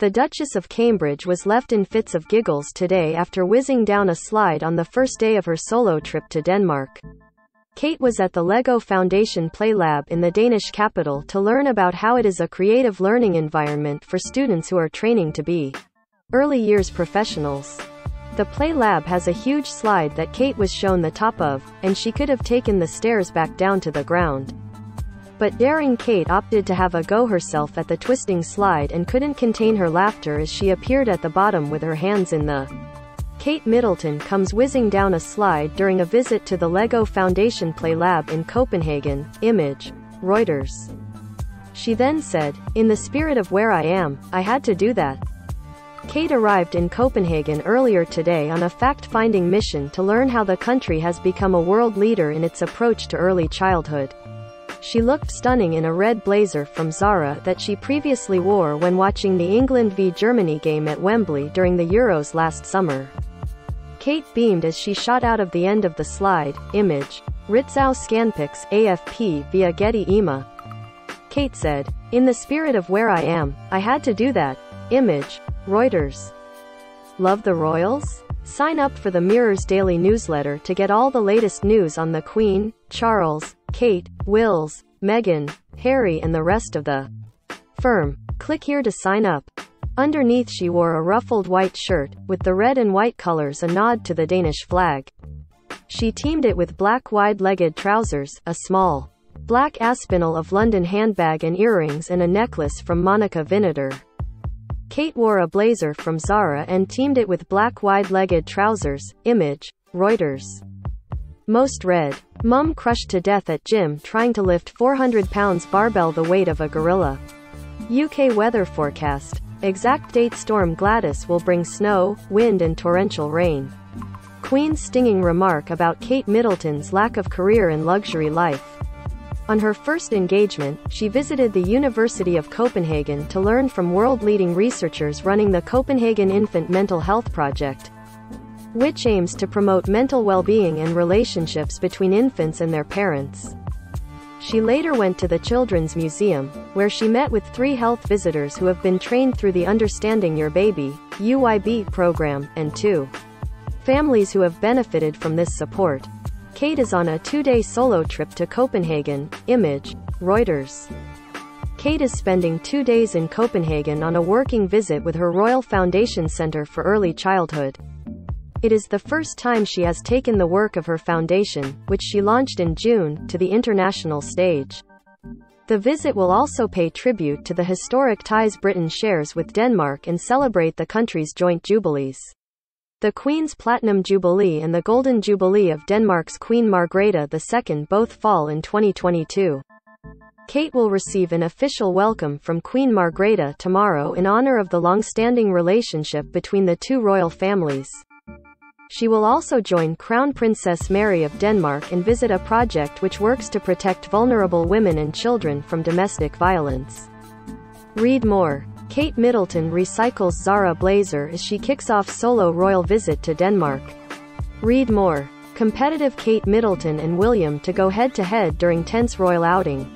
The Duchess of Cambridge was left in fits of giggles today after whizzing down a slide on the first day of her solo trip to Denmark. Kate was at the LEGO Foundation Play Lab in the Danish capital to learn about how it is a creative learning environment for students who are training to be early years professionals. The Play Lab has a huge slide that Kate was shown the top of, and she could have taken the stairs back down to the ground. But daring Kate opted to have a go herself at the twisting slide and couldn't contain her laughter as she appeared at the bottom with her hands in the Kate Middleton comes whizzing down a slide during a visit to the LEGO Foundation Play Lab in Copenhagen. Image. Reuters. She then said, In the spirit of where I am, I had to do that. Kate arrived in Copenhagen earlier today on a fact-finding mission to learn how the country has become a world leader in its approach to early childhood. She looked stunning in a red blazer from Zara that she previously wore when watching the England v Germany game at Wembley during the Euros last summer. Kate beamed as she shot out of the end of the slide. Image. Ritzau Scanpix, AFP via Getty Ima. Kate said, In the spirit of where I am, I had to do that. Image. Reuters. Love the Royals? Sign up for the Mirror's daily newsletter to get all the latest news on the Queen, Charles, Kate, Wills, Meghan, Harry and the rest of the firm. Click here to sign up. Underneath she wore a ruffled white shirt, with the red and white colors a nod to the Danish flag. She teamed it with black wide-legged trousers, a small black Aspinal of London handbag and earrings and a necklace from Monica Vinader. Kate wore a blazer from Zara and teamed it with black wide-legged trousers. Image. Reuters. Most read. Mum crushed to death at gym trying to lift 400 pounds barbell the weight of a gorilla. UK weather forecast. Exact date storm Gladys will bring snow, wind and torrential rain. Queen's stinging remark about Kate Middleton's lack of career and luxury life. On her first engagement, she visited the University of Copenhagen to learn from world-leading researchers running the Copenhagen Infant Mental Health Project, which aims to promote mental well-being and relationships between infants and their parents. She later went to the Children's Museum, where she met with three health visitors who have been trained through the Understanding Your Baby UYB program, and two families who have benefited from this support. Kate is on a two-day solo trip to Copenhagen. Image. Reuters. Kate is spending two days in Copenhagen on a working visit with her Royal Foundation Center for Early Childhood. It is the first time she has taken the work of her foundation, which she launched in June, to the international stage. The visit will also pay tribute to the historic ties Britain shares with Denmark and celebrate the country's joint jubilees. The Queen's Platinum Jubilee and the Golden Jubilee of Denmark's Queen Margrethe II both fall in 2022. Kate will receive an official welcome from Queen Margrethe tomorrow in honor of the long-standing relationship between the two royal families. She will also join Crown Princess Mary of Denmark and visit a project which works to protect vulnerable women and children from domestic violence. Read more. Kate Middleton recycles Zara blazer as she kicks off solo royal visit to Denmark. Read more. Competitive Kate Middleton and William to go head to head during tense royal outing.